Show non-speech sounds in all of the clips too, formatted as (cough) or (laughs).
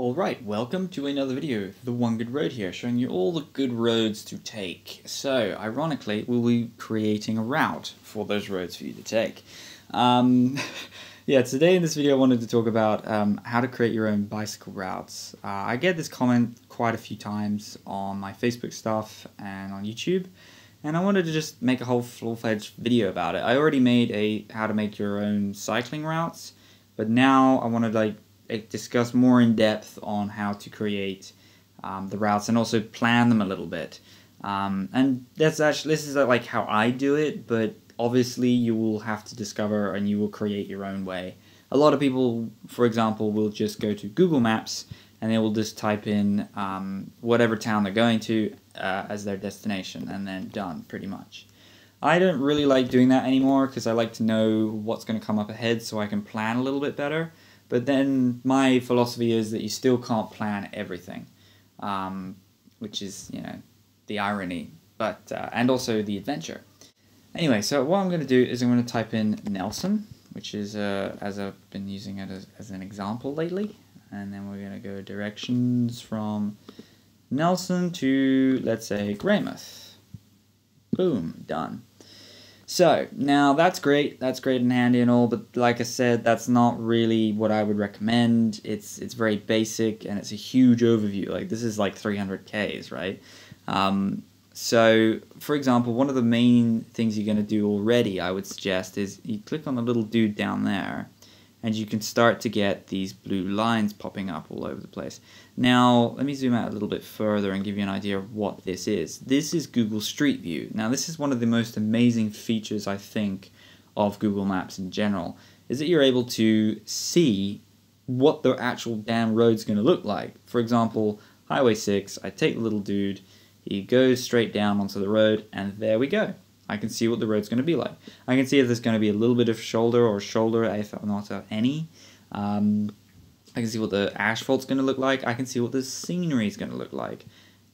Alright, welcome to another video, The One Good Road here, showing you all the good roads to take. So, ironically, we'll be creating a route for those roads for you to take. Um, (laughs) yeah, today in this video I wanted to talk about um, how to create your own bicycle routes. Uh, I get this comment quite a few times on my Facebook stuff and on YouTube, and I wanted to just make a whole full-fledged video about it. I already made a how to make your own cycling routes, but now I wanted like discuss more in depth on how to create um, the routes and also plan them a little bit. Um, and that's actually this is uh, like how I do it, but obviously you will have to discover and you will create your own way. A lot of people, for example, will just go to Google Maps and they will just type in um, whatever town they're going to uh, as their destination and then done pretty much. I don't really like doing that anymore because I like to know what's going to come up ahead so I can plan a little bit better. But then my philosophy is that you still can't plan everything, um, which is you know the irony, but uh, and also the adventure. Anyway, so what I'm going to do is I'm going to type in Nelson, which is uh, as I've been using it as, as an example lately, and then we're going to go directions from Nelson to let's say Greymouth. Boom, done. So, now that's great, that's great and handy and all, but like I said, that's not really what I would recommend. It's it's very basic and it's a huge overview. Like, this is like 300 Ks, right? Um, so, for example, one of the main things you're going to do already, I would suggest, is you click on the little dude down there, and you can start to get these blue lines popping up all over the place. Now, let me zoom out a little bit further and give you an idea of what this is. This is Google Street View. Now, this is one of the most amazing features, I think, of Google Maps in general, is that you're able to see what the actual damn road's going to look like. For example, Highway 6, I take the little dude, he goes straight down onto the road, and there we go. I can see what the road's going to be like. I can see if there's going to be a little bit of shoulder or shoulder, if not any. Um, I can see what the asphalt's going to look like. I can see what the scenery is going to look like.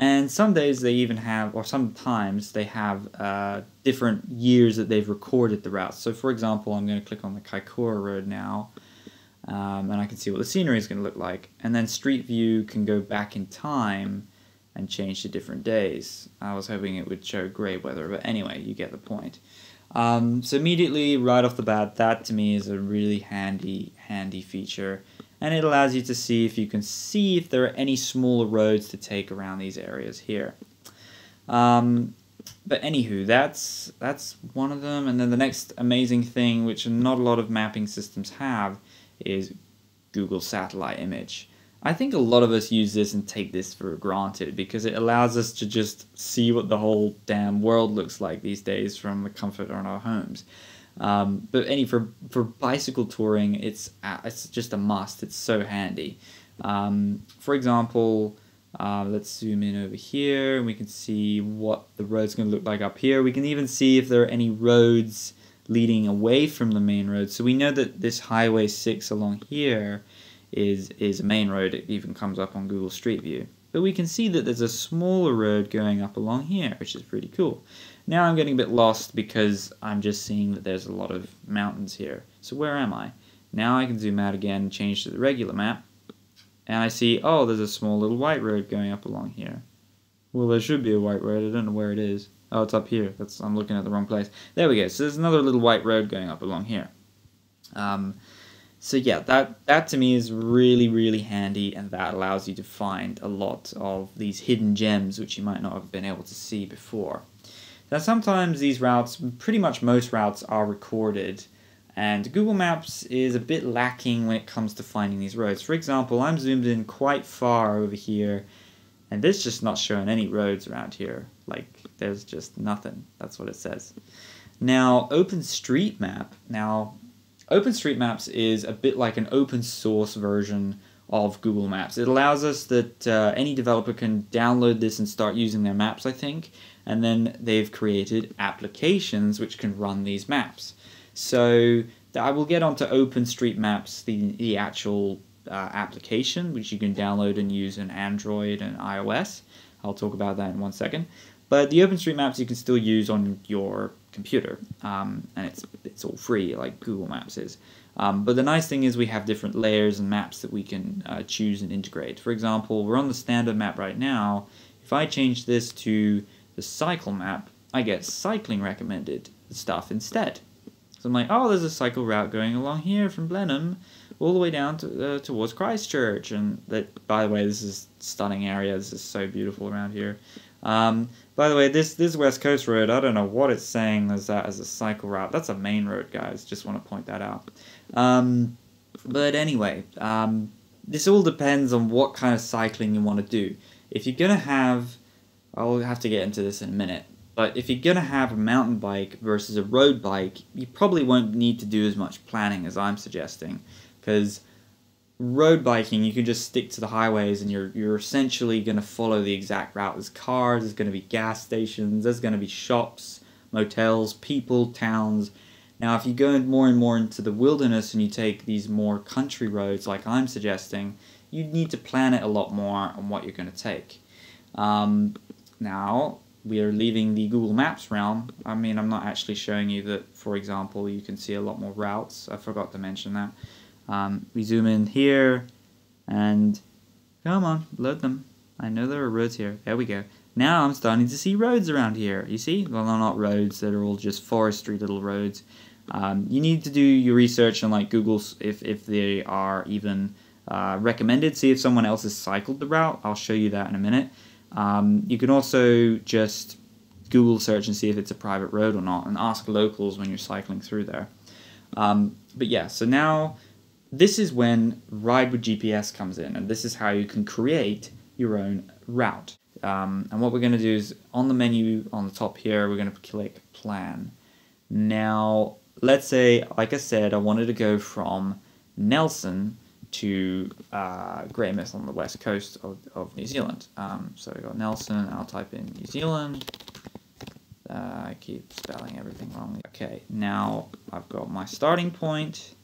And some days they even have, or sometimes they have uh, different years that they've recorded the routes. So for example, I'm going to click on the Kaikoura Road now, um, and I can see what the scenery is going to look like. And then Street View can go back in time and change to different days. I was hoping it would show grey weather, but anyway, you get the point. Um, so immediately, right off the bat, that to me is a really handy, handy feature. And it allows you to see if you can see if there are any smaller roads to take around these areas here. Um, but anywho, that's that's one of them. And then the next amazing thing, which not a lot of mapping systems have, is Google Satellite Image. I think a lot of us use this and take this for granted because it allows us to just see what the whole damn world looks like these days from the comfort of our homes. Um, but any for for bicycle touring, it's uh, it's just a must. It's so handy. Um, for example, uh, let's zoom in over here and we can see what the road's going to look like up here. We can even see if there are any roads leading away from the main road. So we know that this Highway 6 along here is, is a main road. It even comes up on Google Street View. But we can see that there's a smaller road going up along here, which is pretty cool. Now I'm getting a bit lost because I'm just seeing that there's a lot of mountains here. So where am I? Now I can zoom out again and change to the regular map. And I see, oh, there's a small little white road going up along here. Well, there should be a white road. I don't know where it is. Oh, it's up here. That's I'm looking at the wrong place. There we go. So there's another little white road going up along here. Um, so yeah, that that to me is really really handy, and that allows you to find a lot of these hidden gems which you might not have been able to see before. Now sometimes these routes, pretty much most routes, are recorded, and Google Maps is a bit lacking when it comes to finding these roads. For example, I'm zoomed in quite far over here, and this just not showing any roads around here. Like there's just nothing. That's what it says. Now OpenStreetMap. Now OpenStreetMaps is a bit like an open source version of Google Maps. It allows us that uh, any developer can download this and start using their maps, I think, and then they've created applications which can run these maps. So I will get onto OpenStreetMaps, the, the actual uh, application, which you can download and use in Android and iOS. I'll talk about that in one second. But the OpenStreetMaps you can still use on your computer, um, and it's it's all free like Google Maps is. Um, but the nice thing is we have different layers and maps that we can uh, choose and integrate. For example, we're on the standard map right now. If I change this to the cycle map, I get cycling recommended stuff instead. So I'm like, oh, there's a cycle route going along here from Blenheim all the way down to, uh, towards Christchurch. And that, by the way, this is stunning area. This is so beautiful around here. Um, by the way, this this West Coast road, I don't know what it's saying as that as a cycle route. That's a main road, guys. Just want to point that out. Um, but anyway, um, this all depends on what kind of cycling you want to do. If you're gonna have, I'll have to get into this in a minute. But if you're gonna have a mountain bike versus a road bike, you probably won't need to do as much planning as I'm suggesting, because road biking you can just stick to the highways and you're you're essentially going to follow the exact route. There's cars there's going to be gas stations there's going to be shops motels people towns. Now if you go more and more into the wilderness and you take these more country roads like i'm suggesting you need to plan it a lot more on what you're going to take. Um, now we are leaving the google maps realm. I mean i'm not actually showing you that for example you can see a lot more routes. I forgot to mention that um, we zoom in here and come on, load them. I know there are roads here. There we go. Now I'm starting to see roads around here. You see? Well, they're not roads. They're all just forestry little roads. Um, you need to do your research on like Google's if, if they are even uh, recommended. See if someone else has cycled the route. I'll show you that in a minute. Um, you can also just Google search and see if it's a private road or not and ask locals when you're cycling through there. Um, but yeah, so now this is when Ride with GPS comes in, and this is how you can create your own route. Um, and what we're going to do is on the menu on the top here, we're going to click Plan. Now, let's say, like I said, I wanted to go from Nelson to uh, Greymouth on the west coast of, of New Zealand. Um, so we got Nelson, I'll type in New Zealand. Uh, I keep spelling everything wrong. Okay, now I've got my starting point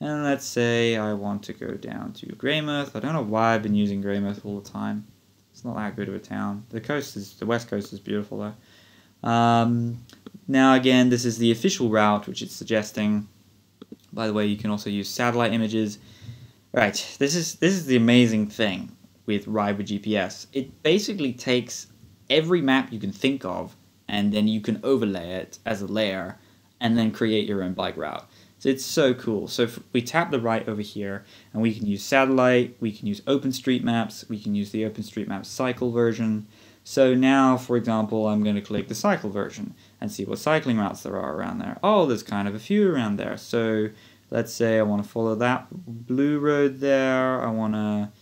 and let's say I want to go down to Greymouth. I don't know why I've been using Greymouth all the time. It's not that good of a town. The coast is the west coast is beautiful though. Um, now again, this is the official route which it's suggesting. By the way, you can also use satellite images. Right, this is this is the amazing thing with Ride GPS. It basically takes every map you can think of and then you can overlay it as a layer and then create your own bike route. It's so cool. So if we tap the right over here, and we can use satellite, we can use OpenStreetMaps, we can use the OpenStreetMaps cycle version. So now, for example, I'm going to click the cycle version and see what cycling routes there are around there. Oh, there's kind of a few around there. So let's say I want to follow that blue road there. I want to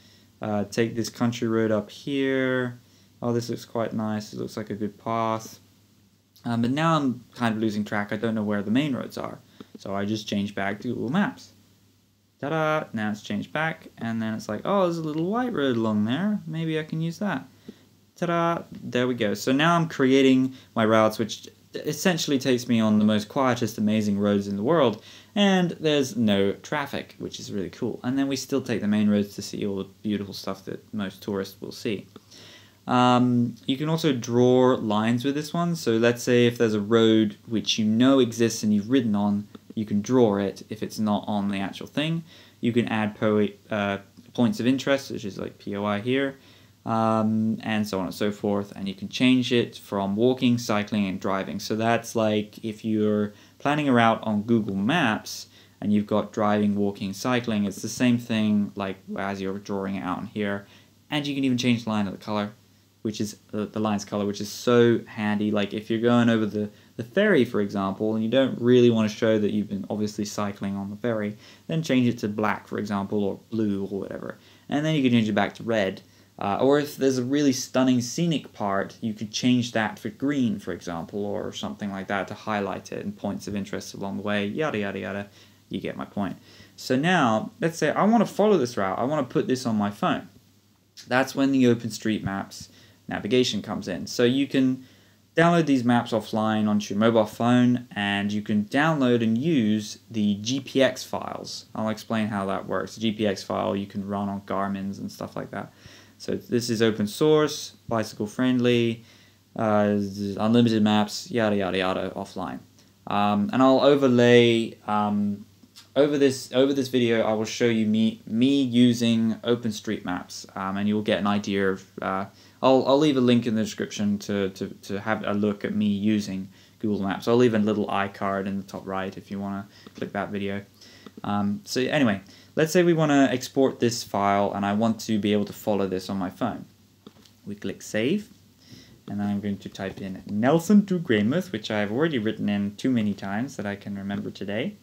uh, take this country road up here. Oh, this looks quite nice. It looks like a good path. Um, but now I'm kind of losing track. I don't know where the main roads are. So I just change back to Google Maps. Ta-da! Now it's changed back, and then it's like, oh, there's a little white road along there. Maybe I can use that. Ta-da! There we go. So now I'm creating my routes, which essentially takes me on the most quietest, amazing roads in the world, and there's no traffic, which is really cool. And then we still take the main roads to see all the beautiful stuff that most tourists will see. Um, you can also draw lines with this one. So let's say if there's a road which you know exists and you've ridden on, you can draw it if it's not on the actual thing. You can add po- uh, points of interest, which is like POI here, um, and so on and so forth. And you can change it from walking, cycling, and driving. So that's like if you're planning a route on Google Maps and you've got driving, walking, cycling, it's the same thing like as you're drawing it out in here. And you can even change the line of the color, which is uh, the line's color, which is so handy. Like if you're going over the the ferry, for example, and you don't really want to show that you've been obviously cycling on the ferry, then change it to black, for example, or blue, or whatever. And then you can change it back to red. Uh, or if there's a really stunning scenic part, you could change that for green, for example, or something like that to highlight it and points of interest along the way, yada, yada, yada. You get my point. So now, let's say I want to follow this route. I want to put this on my phone. That's when the OpenStreetMaps navigation comes in. So you can download these maps offline onto your mobile phone and you can download and use the GPX files. I'll explain how that works. The GPX file you can run on Garmin's and stuff like that. So this is open source, bicycle friendly, uh, unlimited maps, yada yada yada offline. Um, and I'll overlay um, over this over this video. I will show you me me using OpenStreetMaps, um, and you'll get an idea of. Uh, I'll I'll leave a link in the description to, to, to have a look at me using Google Maps. I'll leave a little iCard in the top right if you want to click that video. Um, so anyway, let's say we want to export this file and I want to be able to follow this on my phone. We click Save and I'm going to type in Nelson to Greymouth, which I've already written in too many times that I can remember today.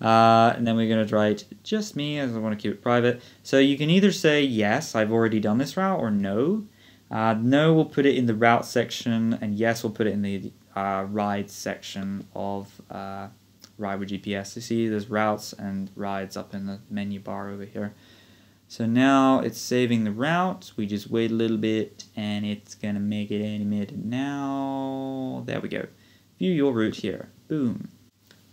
Uh, and then we're going to write just me, as I want to keep it private. So you can either say yes, I've already done this route, or no. Uh, no, we'll put it in the route section, and yes, we'll put it in the uh, rides section of uh, Ride with GPS. You see there's routes and rides up in the menu bar over here. So now it's saving the route. We just wait a little bit and it's going to make it animated now. There we go. View your route here. Boom.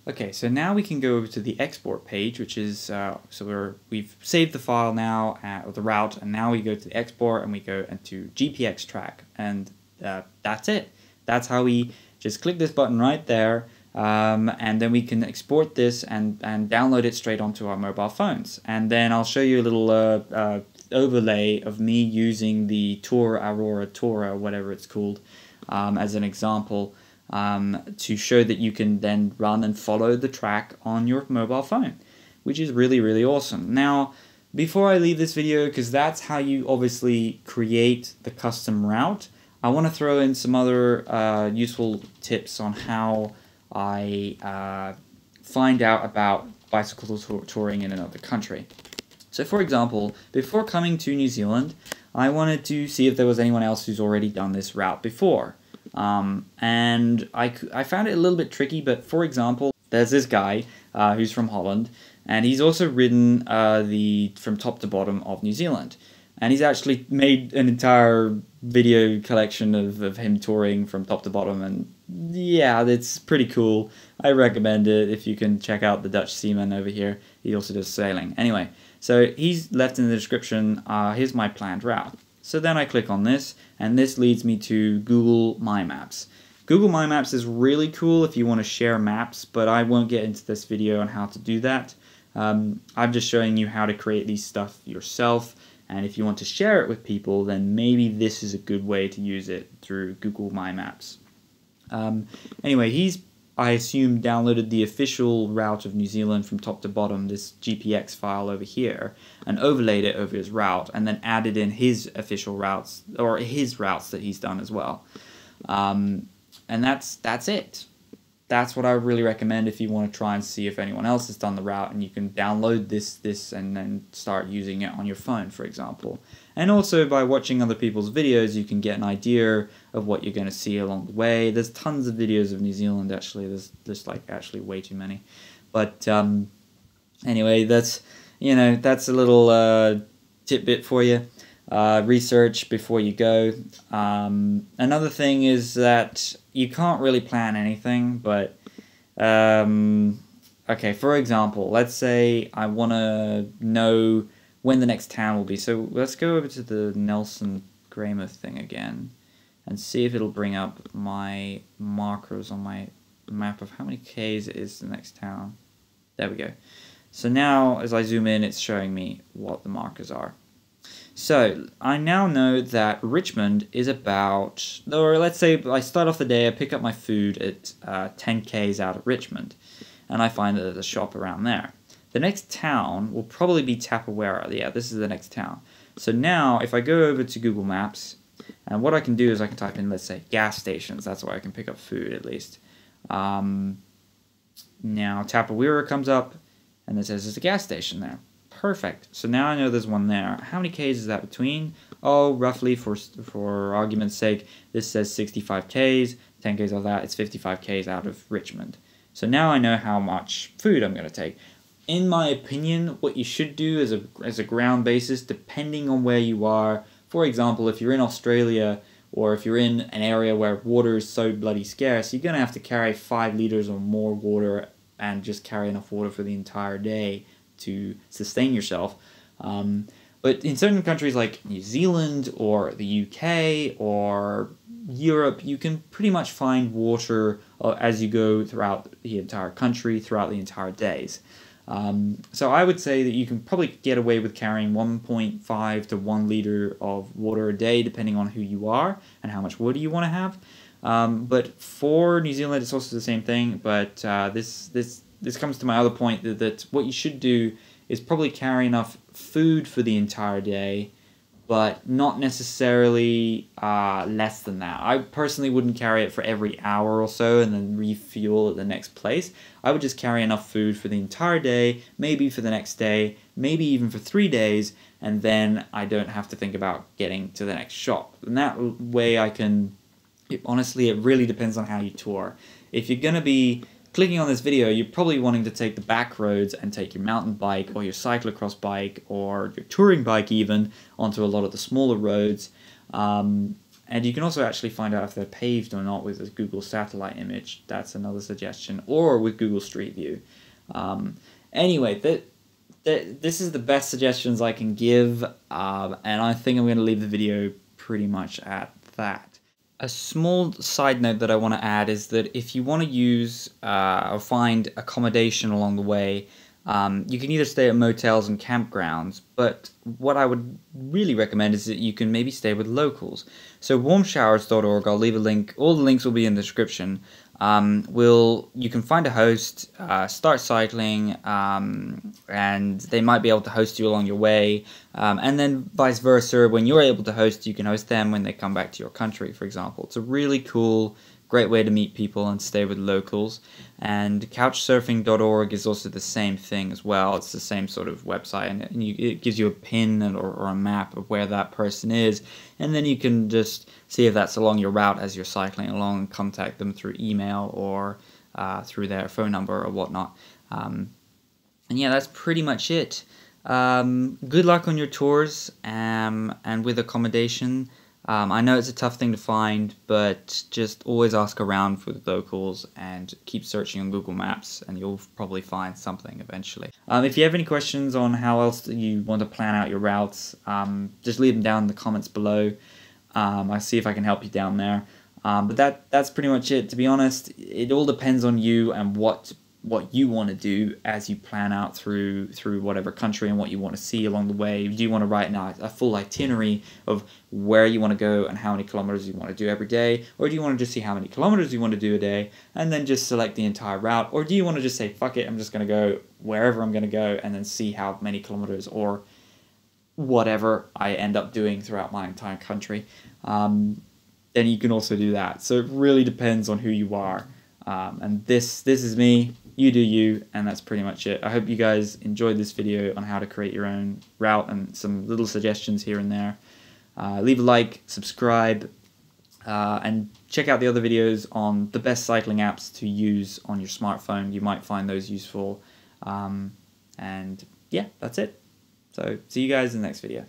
Okay, so now we can go over to the export page, which is, uh, so we're, we've saved the file now, at, or the route, and now we go to the export and we go into GPX track, and uh, that's it. That's how we just click this button right there, um, and then we can export this and, and download it straight onto our mobile phones. And then I'll show you a little uh, uh, overlay of me using the Tor Aurora Tora, whatever it's called, um, as an example um, to show that you can then run and follow the track on your mobile phone, which is really, really awesome. Now, before I leave this video, because that's how you obviously create the custom route, I want to throw in some other uh, useful tips on how I uh, find out about bicycle touring in another country. So for example, before coming to New Zealand, I wanted to see if there was anyone else who's already done this route before. Um, and I, I found it a little bit tricky, but for example, there's this guy uh, who's from Holland, and he's also ridden uh, the from top to bottom of New Zealand. And he's actually made an entire video collection of, of him touring from top to bottom, and yeah, it's pretty cool. I recommend it if you can check out the Dutch Seaman over here. He also does sailing. Anyway, so he's left in the description, uh, here's my planned route. So then I click on this, and this leads me to Google My Maps. Google My Maps is really cool if you want to share maps, but I won't get into this video on how to do that. Um, I'm just showing you how to create these stuff yourself, and if you want to share it with people, then maybe this is a good way to use it through Google My Maps. Um, anyway, he's, I assume, downloaded the official route of New Zealand from top to bottom, this GPX file over here, and overlaid it over his route, and then added in his official routes, or his routes that he's done as well. Um, and that's that's it that's what I really recommend if you want to try and see if anyone else has done the route and you can download this this and then start using it on your phone for example. And also by watching other people's videos you can get an idea of what you're going to see along the way. There's tons of videos of New Zealand actually. There's there's like actually way too many. But um, anyway, that's you know, that's a little uh, tidbit for you. Uh, research before you go. Um, another thing is that you can't really plan anything, but um, okay, for example, let's say I want to know when the next town will be. So let's go over to the Nelson Greymouth thing again and see if it'll bring up my markers on my map of how many Ks it is the next town. There we go. So now, as I zoom in, it's showing me what the markers are. So I now know that Richmond is about, or let's say I start off the day, I pick up my food at uh, 10 k's out of Richmond, and I find that there's a shop around there. The next town will probably be Tapawera. Yeah, this is the next town. So now, if I go over to Google Maps, and what I can do is I can type in, let's say, gas stations. That's where I can pick up food at least. Um, now Tapawera comes up, and it says there's a gas station there. Perfect. So now I know there's one there. How many Ks is that between? Oh, roughly, for for argument's sake, this says 65 Ks. 10 Ks of that, it's 55 Ks out of Richmond. So now I know how much food I'm going to take. In my opinion, what you should do as a, as a ground basis, depending on where you are, for example, if you're in Australia or if you're in an area where water is so bloody scarce, you're going to have to carry 5 liters or more water and just carry enough water for the entire day to sustain yourself. Um, but in certain countries like New Zealand or the UK or Europe, you can pretty much find water uh, as you go throughout the entire country, throughout the entire days. Um, so I would say that you can probably get away with carrying 1.5 to 1 liter of water a day, depending on who you are and how much water you want to have. Um, but for New Zealand, it's also the same thing. But uh, this this this comes to my other point that, that what you should do is probably carry enough food for the entire day but not necessarily uh, less than that. I personally wouldn't carry it for every hour or so and then refuel at the next place. I would just carry enough food for the entire day, maybe for the next day, maybe even for three days, and then I don't have to think about getting to the next shop. And that way I can, it, honestly, it really depends on how you tour. If you're to be clicking on this video, you're probably wanting to take the back roads and take your mountain bike or your cyclocross bike or your touring bike even onto a lot of the smaller roads. Um, and you can also actually find out if they're paved or not with a Google satellite image. That's another suggestion. Or with Google Street View. Um, anyway, that, this is the best suggestions I can give. Um, and I think I'm going to leave the video pretty much at that. A small side note that I want to add is that if you want to use uh, or find accommodation along the way, um, you can either stay at motels and campgrounds, but what I would really recommend is that you can maybe stay with locals. So warmshowers.org, I'll leave a link, all the links will be in the description um, will you can find a host, uh, start cycling, um, and they might be able to host you along your way, um, and then vice versa. When you're able to host, you can host them when they come back to your country, for example. It's a really cool great way to meet people and stay with locals. And couchsurfing.org is also the same thing as well. It's the same sort of website, and you, it gives you a pin or, or, a map of where that person is, and then you can just see if that's along your route as you're cycling along and contact them through email or uh, through their phone number or whatnot. Um, and yeah, that's pretty much it. Um, good luck on your tours um, and with accommodation. Um, I know it's a tough thing to find, but just always ask around for the locals and keep searching on Google Maps, and you'll probably find something eventually. Um, if you have any questions on how else you want to plan out your routes, um, just leave them down in the comments below. Um, I'll see if I can help you down there. Um, but that that's pretty much it. To be honest, it all depends on you and what what you want to do as you plan out through through whatever country and what you want to see along the way. Do you want to write now a full itinerary of where you want to go and how many kilometers you want to do every day, or do you want to just see how many kilometers you want to do a day and then just select the entire route, or do you want to just say fuck it, I'm just going to go wherever I'm going to go and then see how many kilometers or whatever I end up doing throughout my entire country. Um, then you can also do that. So it really depends on who you are. Um, and this this is me you do you, and that's pretty much it. I hope you guys enjoyed this video on how to create your own route and some little suggestions here and there. Uh, leave a like, subscribe, uh, and check out the other videos on the best cycling apps to use on your smartphone. You might find those useful. Um, and yeah, that's it. So see you guys in the next video.